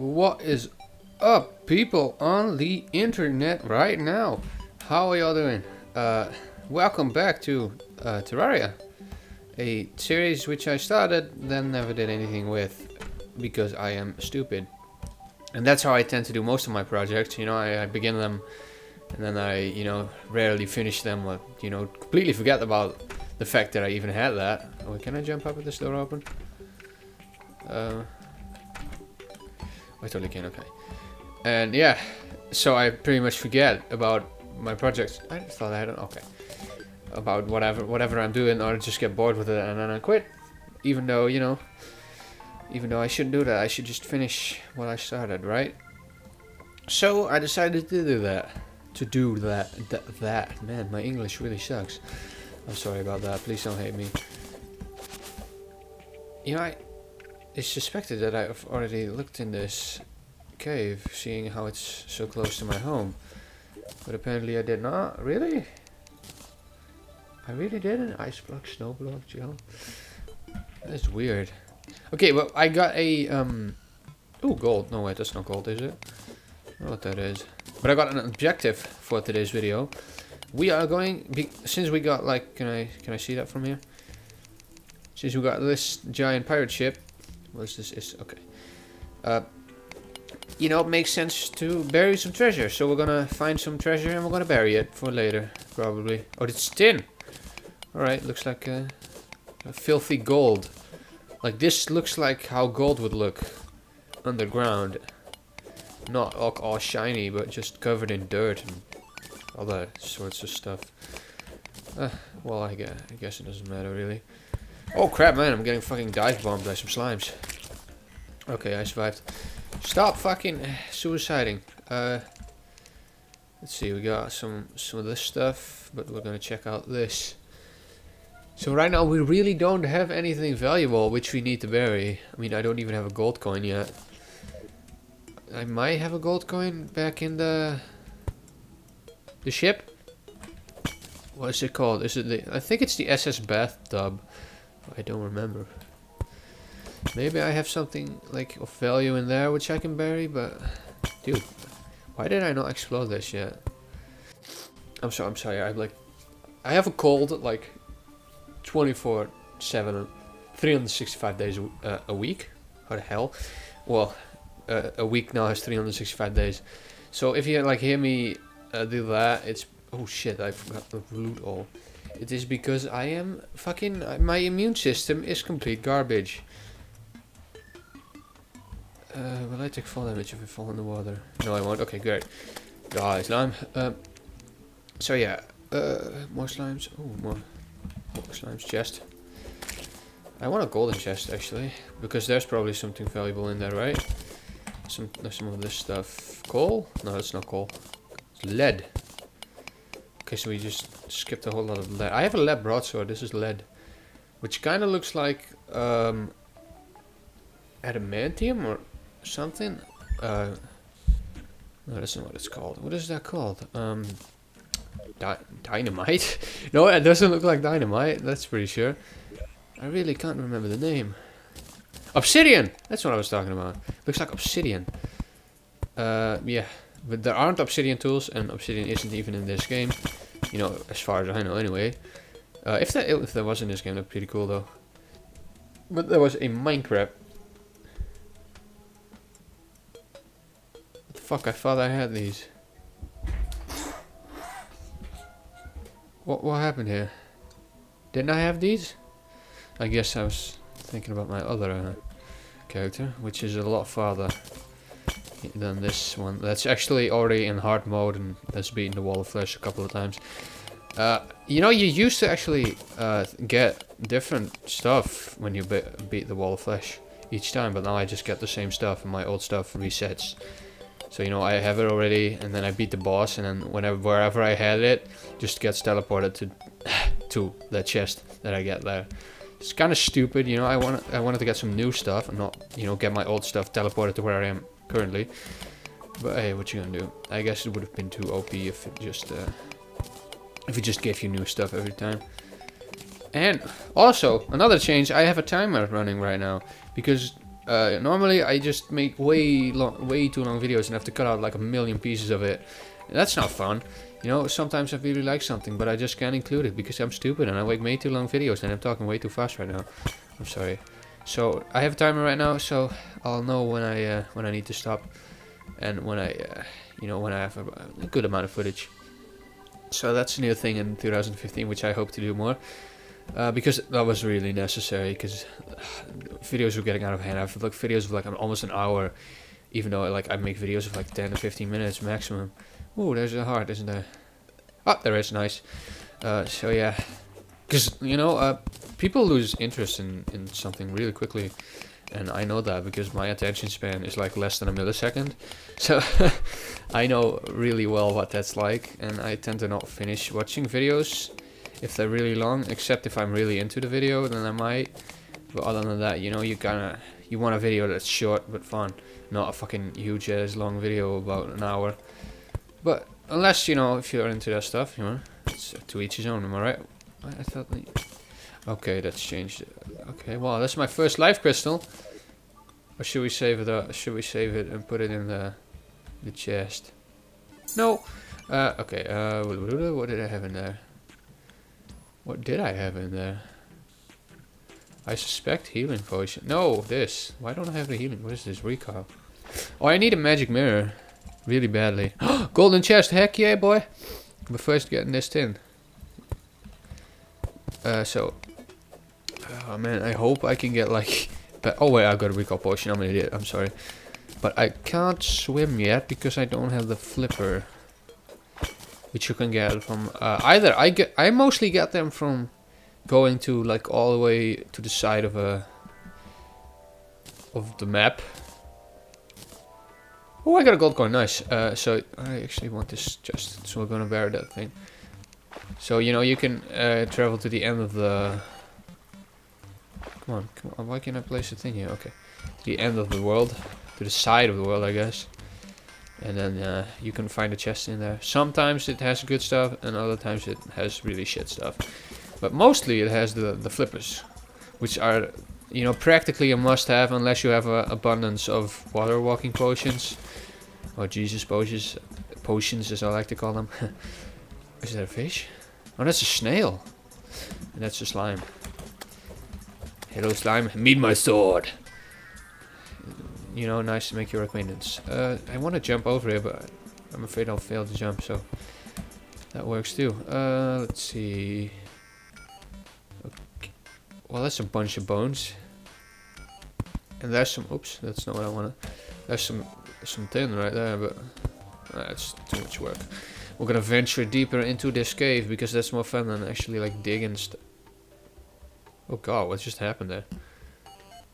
What is up, people on the internet right now? How are y'all doing? Uh, welcome back to uh, Terraria, a series which I started, then never did anything with, because I am stupid. And that's how I tend to do most of my projects. You know, I, I begin them, and then I, you know, rarely finish them, or you know, completely forget about the fact that I even had that. Oh, can I jump up with this door open? Uh, I totally can, okay. And yeah, so I pretty much forget about my projects. I just thought I had an, okay. About whatever whatever I'm doing or just get bored with it and then I quit. Even though, you know, even though I shouldn't do that, I should just finish what I started, right? So I decided to do that. To do that. Th that. Man, my English really sucks. I'm sorry about that. Please don't hate me. You know, I, it's suspected that I've already looked in this cave, seeing how it's so close to my home. But apparently I did not. Really? I really didn't? Ice block, snow block, Joe. That's weird. Okay, well, I got a, um... Oh, gold. No, wait, that's not gold, is it? What that is. But I got an objective for today's video. We are going... Since we got, like... Can I, can I see that from here? Since we got this giant pirate ship... What's this? Is Okay. Uh, you know, it makes sense to bury some treasure. So we're gonna find some treasure and we're gonna bury it for later, probably. Oh, it's tin! Alright, looks like a, a filthy gold. Like this looks like how gold would look underground. Not all, all shiny, but just covered in dirt and other sorts of stuff. Uh, well, I guess, I guess it doesn't matter really. Oh crap, man, I'm getting fucking dive bombed by some slimes. Okay, I survived. Stop fucking suiciding. Uh, let's see, we got some, some of this stuff, but we're gonna check out this. So right now we really don't have anything valuable which we need to bury. I mean, I don't even have a gold coin yet. I might have a gold coin back in the the ship. What is it called? Is it the? I think it's the SS bathtub. I don't remember. Maybe I have something like of value in there which I can bury, but dude, why did I not explode this yet? I'm sorry. I'm sorry. I'm like, I have a cold like 24 7 365 days uh, a week what the hell well uh, a week now has 365 days so if you like hear me uh, do that it's oh shit I forgot the loot all it is because I am fucking my immune system is complete garbage uh, will I take fall damage if I fall in the water no I won't okay great guys slime um, so yeah uh, more slimes oh more Slime's chest. I want a golden chest actually, because there's probably something valuable in there, right? Some some of this stuff. Coal? No, it's not coal. It's lead. Okay, so we just skipped a whole lot of lead. I have a lead broadsword. This is lead, which kind of looks like um, adamantium or something. Uh, no, that's not what it's called. What is that called? Um, Di dynamite? no, it doesn't look like dynamite, that's pretty sure. I really can't remember the name. Obsidian! That's what I was talking about. Looks like obsidian. Uh, yeah, but there aren't obsidian tools, and obsidian isn't even in this game. You know, as far as I know anyway. Uh, if, that, if there was in this game, that'd be pretty cool though. But there was a Minecraft. What the fuck, I thought I had these. What, what happened here? Didn't I have these? I guess I was thinking about my other uh, character, which is a lot farther than this one. That's actually already in hard mode and has beaten the wall of flesh a couple of times. Uh, you know, you used to actually uh, get different stuff when you be beat the wall of flesh each time, but now I just get the same stuff and my old stuff resets. So, you know, I have it already, and then I beat the boss, and then whenever, wherever I had it, just gets teleported to to that chest that I get there. It's kind of stupid, you know, I, want, I wanted to get some new stuff, and not, you know, get my old stuff teleported to where I am currently. But hey, what you gonna do? I guess it would have been too OP if it just, uh, if it just gave you new stuff every time. And also, another change, I have a timer running right now, because Uh, normally I just make way long, way too long videos and have to cut out like a million pieces of it. That's not fun. You know, sometimes I really like something, but I just can't include it because I'm stupid and I make way too long videos and I'm talking way too fast right now. I'm sorry. So I have a timer right now, so I'll know when I uh, when I need to stop and when I, uh, you know, when I have a, good amount of footage. So that's a new thing in 2015, which I hope to do more. Uh, because that was really necessary, because videos were getting out of hand. I have like videos of like almost an hour, even though like I make videos of like 10 to 15 minutes maximum. Oh, there's a heart, isn't there? Oh, there is, nice. Uh, so yeah, because, you know, uh, people lose interest in, in something really quickly. And I know that because my attention span is like less than a millisecond. So I know really well what that's like. And I tend to not finish watching videos if they're really long. Except if I'm really into the video, then I might. But other than that, you know, you gotta... You want a video that's short but fun. Not a fucking huge ass long video about an hour. But unless, you know, if you're into that stuff, you know, it's uh, to each his own, am I right? I thought... Okay, that's changed. Okay, well, that's my first life crystal. Or should we save it? Uh, should we save it and put it in the the chest? No. Uh, okay. Uh, what did I have in there? What did I have in there? I suspect healing potion. No, this. Why don't I have a healing? What is this? Recall. Oh, I need a magic mirror. Really badly. Golden chest. Heck yeah, boy. But first getting this tin. Uh, so Oh man, I hope I can get like... But, oh wait, I've got a recall potion. I'm an idiot. I'm sorry. But I can't swim yet because I don't have the flipper. Which you can get from... Uh, either I get... I mostly get them from going to like all the way to the side of a... Of the map. Oh, I got a gold coin. Nice. Uh, so I actually want this chest. So we're gonna bear that thing. So, you know, you can uh, travel to the end of the Come on, come on. Why can't I place a thing here? Okay. To the end of the world. To the side of the world, I guess. And then uh, you can find a chest in there. Sometimes it has good stuff, and other times it has really shit stuff. But mostly it has the, the flippers. Which are, you know, practically a must-have unless you have an abundance of water walking potions. Or Jesus potions. Potions, as I like to call them. Is that a fish? Oh, that's a snail. And that's a slime. Hello, slime. Meet my sword. You know, nice to make your acquaintance. Uh, I want to jump over here, but I'm afraid I'll fail to jump, so that works too. Uh, let's see. Okay. Well, that's a bunch of bones. And there's some. Oops, that's not what I wanted. There's some some tin right there, but that's too much work. We're gonna venture deeper into this cave because that's more fun than actually like digging stuff. Oh god, what just happened there?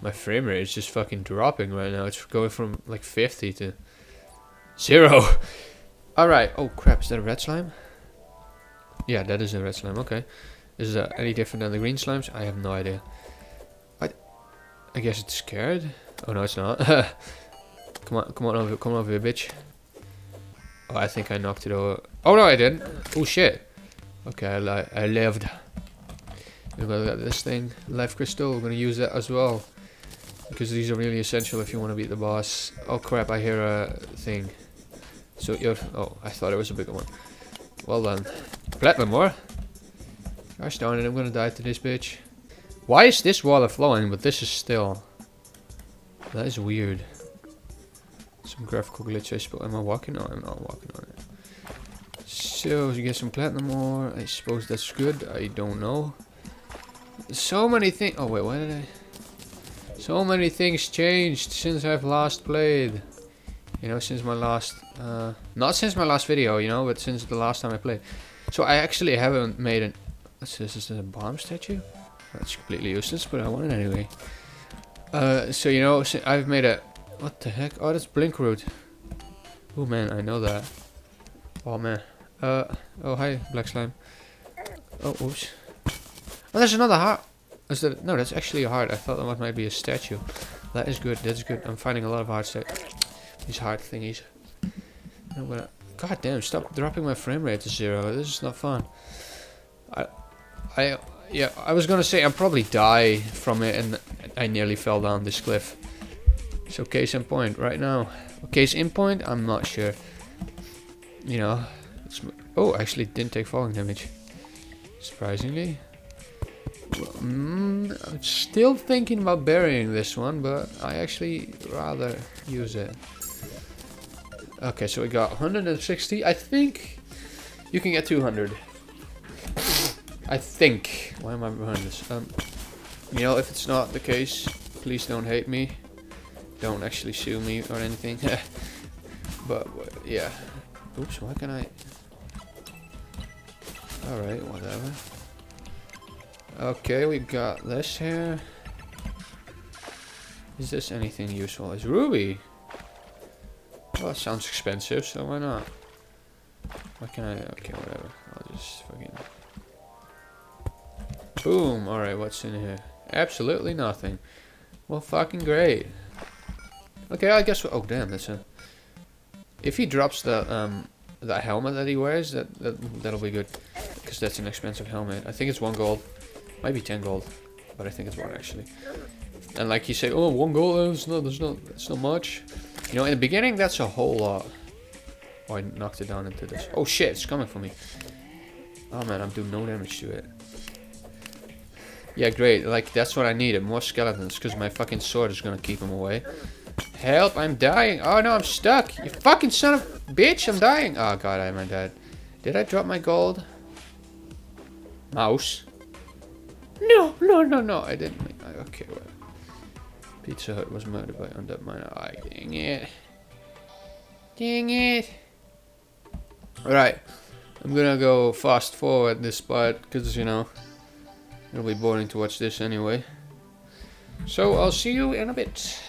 My frame rate is just fucking dropping right now. It's going from like 50 to zero. Alright. Oh crap, is that a red slime? Yeah, that is a red slime. Okay. Is that any different than the green slimes? I have no idea. I, I guess it's scared. Oh no, it's not. come on, come on over, come over here, bitch. Oh, I think I knocked it over. Oh no, I didn't. Oh shit. Okay, I, li I lived. We've got this thing, life crystal, we're to use that as well. Because these are really essential if you want to beat the boss. Oh crap, I hear a thing. So you're, oh, I thought it was a bigger one. Well done. Platinum ore. Gosh darn it, I'm to die to this bitch. Why is this water flowing, but this is still? That is weird. Some graphical glitch, I suppose. Am I walking? No, I'm not walking on it. So, you get some platinum ore. I suppose that's good. I don't know. So many things. Oh wait, what did I? So many things changed since I've last played. You know, since my last, uh, not since my last video, you know, but since the last time I played. So I actually haven't made an. What's this? Is this a bomb statue? That's completely useless, but I want it anyway. Uh, so you know, I've made a. What the heck? Oh, that's Blinkroot. Oh man, I know that. Oh man. Uh. Oh hi, black slime. Oh, oops. Oh, there's another heart. Is that no? That's actually a heart. I thought that might be a statue. That is good. That's good. I'm finding a lot of hearts. These heart thingies. I'm gonna. God damn! Stop dropping my frame rate to zero. This is not fun. I, I, yeah. I was gonna say I'll probably die from it, and I nearly fell down this cliff. So case in point right now. Case in point, I'm not sure. You know, oh, actually didn't take falling damage. Surprisingly. Mm, I'm still thinking about burying this one, but I actually rather use it. Okay, so we got 160. I think you can get 200. I think. Why am I behind this? Um, you know, if it's not the case, please don't hate me. Don't actually sue me or anything. but, yeah. Oops, why can I... Alright, whatever. Okay, we got this here. Is this anything useful? It's ruby. Well, it sounds expensive, so why not? Why can I? Okay, whatever. I'll just fucking. Boom. Alright, what's in here? Absolutely nothing. Well, fucking great. Okay, I guess. Oh, damn, that's a. If he drops the um that helmet that he wears, that, that that'll be good, because that's an expensive helmet. I think it's one gold, might be ten gold, but I think it's one actually. And like you say, oh, one gold, that's not, that's not, that's not much. You know, in the beginning, that's a whole lot. Oh, I knocked it down into this. Oh shit, it's coming for me. Oh man, I'm doing no damage to it. Yeah, great. Like, that's what I needed. More skeletons, because my fucking sword is gonna keep them away. Help, I'm dying. Oh no, I'm stuck. You fucking son of bitch, I'm dying. Oh god, I'm dead. Did I drop my gold? Mouse. No, no, no, no, I didn't. Okay, well. Pizza Hut was murdered by undead miner. I dang it. Dang it. Alright. I'm gonna go fast forward this part because, you know, it'll be boring to watch this anyway. So I'll see you in a bit.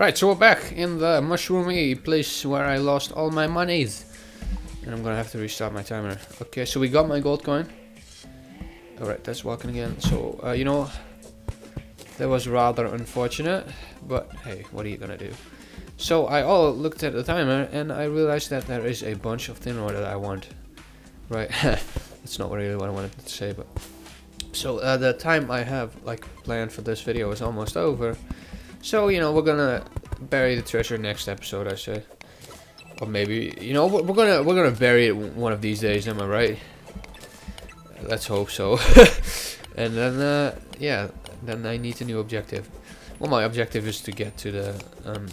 Right, so we're back in the mushroomy place where I lost all my monies. And I'm gonna have to restart my timer. Okay, so we got my gold coin. Alright, that's walking again. So, uh, you know, that was rather unfortunate, but hey, what are you gonna do? So I all looked at the timer and I realized that there is a bunch of thin ore that I want. Right, that's not really what I wanted to say, but so uh, the time I have like planned for this video is almost over. So you know we're gonna bury the treasure next episode, I say, or maybe you know we're gonna we're gonna bury it one of these days. Am I right? Let's hope so. and then uh, yeah, then I need a new objective. Well, my objective is to get to the um,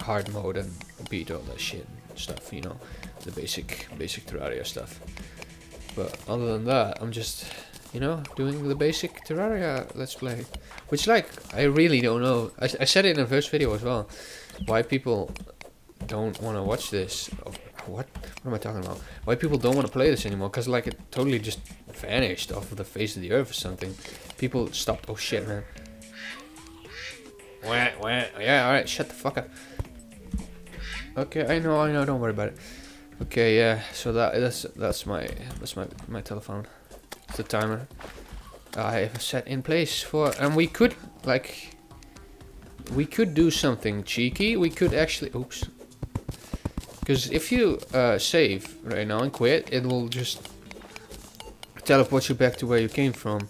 hard mode and beat all that shit stuff, you know, the basic basic Terraria stuff. But other than that, I'm just, you know, doing the basic Terraria Let's Play. Which, like, I really don't know. I, I said it in the first video as well. Why people don't want to watch this. Oh, what? What am I talking about? Why people don't want to play this anymore? Because, like, it totally just vanished off of the face of the earth or something. People stopped. Oh shit, man. Wah, wah. Oh, yeah, alright, shut the fuck up. Okay, I know, I know, don't worry about it. Okay, yeah, so that that's that's my that's my my telephone. The timer. I have set in place for and we could like we could do something cheeky. We could actually oops. Because if you uh, save right now and quit, it will just teleport you back to where you came from,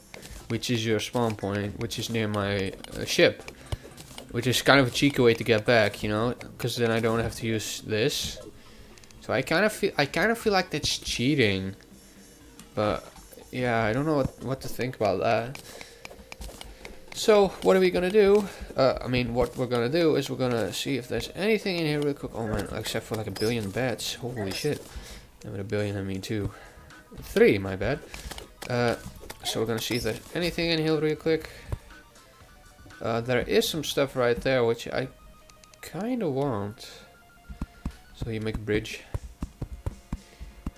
which is your spawn point, which is near my uh, ship. Which is kind of a cheeky way to get back, you know, because then I don't have to use this. So I kind of feel, I kind of feel like that's cheating, but yeah, I don't know what what to think about that. So what are we gonna do? Uh, I mean, what we're gonna do is we're gonna see if there's anything in here real quick. Oh man, except for like a billion bats. Holy shit! And with a billion, I mean two, three. My bad. Uh, so we're gonna see if there's anything in here real quick. Uh, there is some stuff right there which I kind of want. So you make a bridge.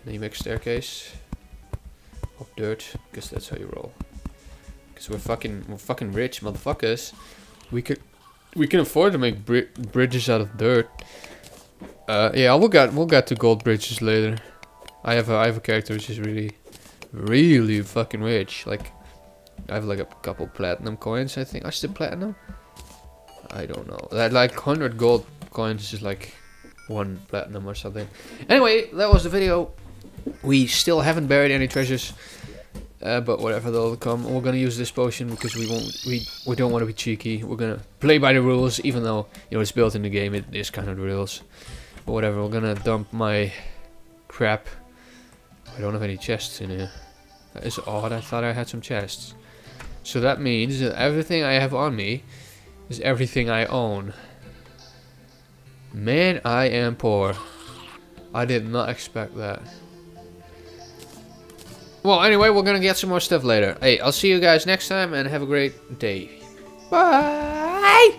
Then you make a staircase. Dirt, because that's how you roll. Because we're fucking, we're fucking rich, motherfuckers. We could, we can afford to make bri bridges out of dirt. Uh, yeah, we'll get, we'll get to gold bridges later. I have a, I have a character which is really, really fucking rich. Like, I have like a couple platinum coins, I think. I still platinum? I don't know. That like 100 gold coins is like one platinum or something. Anyway, that was the video. We still haven't buried any treasures. Uh, but whatever, they'll come. We're gonna use this potion because we won't. We we don't want to be cheeky. We're gonna play by the rules, even though you know it's built in the game. It is kind of the rules. But whatever. We're gonna dump my crap. I don't have any chests in here. That is odd. I thought I had some chests. So that means that everything I have on me is everything I own. Man, I am poor. I did not expect that. Well, anyway, we're gonna get some more stuff later. Hey, I'll see you guys next time and have a great day. Bye!